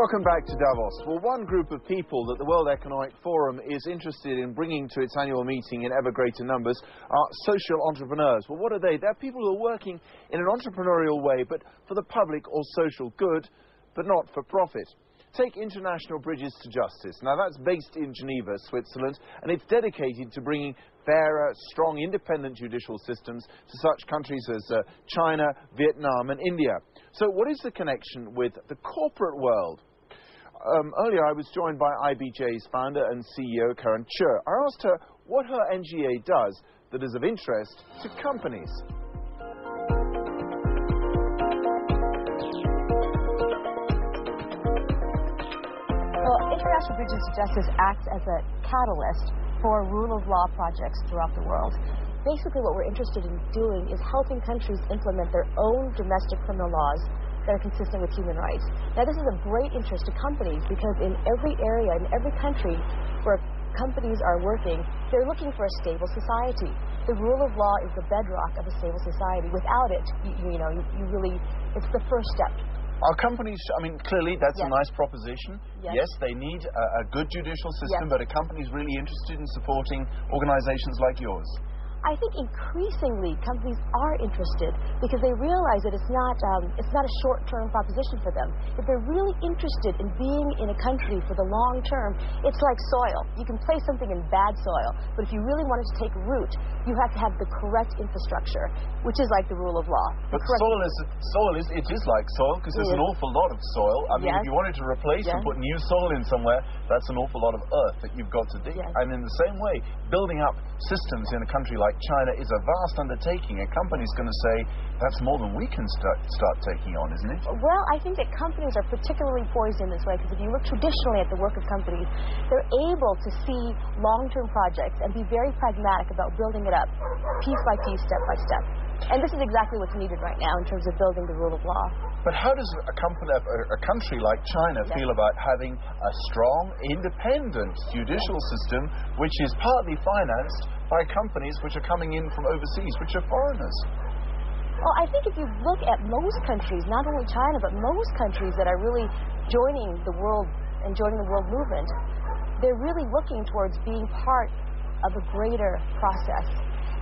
Welcome back to Davos. Well, one group of people that the World Economic Forum is interested in bringing to its annual meeting in ever greater numbers are social entrepreneurs. Well, what are they? They're people who are working in an entrepreneurial way, but for the public or social good, but not for profit. Take International Bridges to Justice. Now, that's based in Geneva, Switzerland, and it's dedicated to bringing fairer, strong, independent judicial systems to such countries as uh, China, Vietnam, and India. So, what is the connection with the corporate world? Um, earlier, I was joined by IBJ's founder and CEO, Karen Tse. I asked her what her NGO does that is of interest to companies. International Bridges to Justice acts as a catalyst for rule of law projects throughout the world. Basically, what we're interested in doing is helping countries implement their own domestic criminal laws that are consistent with human rights. Now, this is of great interest to companies because in every area, in every country where companies are working, they're looking for a stable society. The rule of law is the bedrock of a stable society. Without it, you, you know, you, you really, it's the first step are companies, I mean, clearly that's yes. a nice proposition. Yes, yes they need a, a, good judicial system, yes. but are companies really interested in supporting organizations like yours? I think increasingly companies are interested because they realize that it's not um, it's not a short-term proposition for them. If they're really interested in being in a country for the long term, it's like soil. You can place something in bad soil, but if you really want it to take root, you have to have the correct infrastructure, which is like the rule of law. But soil is soil is it is like soil because there's an awful lot of soil. I mean, yes. if you wanted to replace yes. and put new soil in somewhere, that's an awful lot of earth that you've got to dig. Yes. And in the same way, building up systems in a country like like China is a vast undertaking. A company's going to say, that's more than we can start, start taking on, isn't it? Well, I think that companies are particularly poised in this way because if you look traditionally at the work of companies, they're able to see long-term projects and be very pragmatic about building it up piece by piece, step by step. And this is exactly what's needed right now in terms of building the rule of law. But how does a, company, a country like China yes. feel about having a strong, independent judicial yes. system which is partly financed by companies which are coming in from overseas, which are foreigners? Well, I think if you look at most countries, not only China, but most countries that are really joining the world and joining the world movement, they're really looking towards being part of a greater process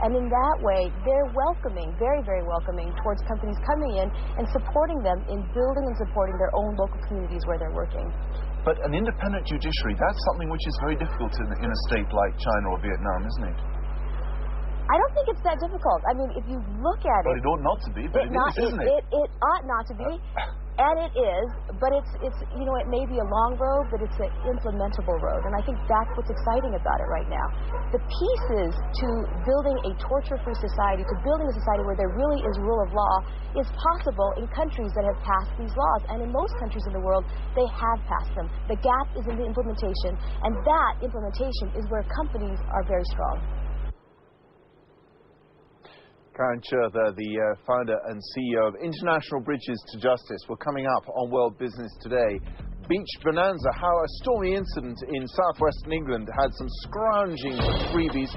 and in that way, they're welcoming, very, very welcoming towards companies coming in and supporting them in building and supporting their own local communities where they're working. But an independent judiciary, that's something which is very difficult in, in a state like China or Vietnam, isn't it? I don't think it's that difficult. I mean, if you look at it... Well, it ought not to be, but it, it not, is, isn't it? It, it ought not to be. Uh, and it is, but it's, it's, you know, it may be a long road, but it's an implementable road. And I think that's what's exciting about it right now. The pieces to building a torture-free society, to building a society where there really is rule of law, is possible in countries that have passed these laws. And in most countries in the world, they have passed them. The gap is in the implementation, and that implementation is where companies are very strong. Karen Tse, the uh, founder and CEO of International Bridges to Justice. We're coming up on World Business Today. Beach Bonanza, how a stormy incident in southwestern England had some scrounging freebies